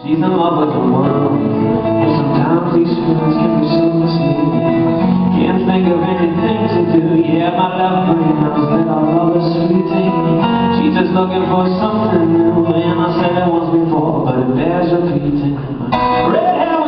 She's in love with the world, and sometimes these feelings can be so misleading. Can't think of anything to do, yeah, my love brain knows that our love is fleeting. She's just looking for something new, and I said it once before, but it bears repeating. Red hair.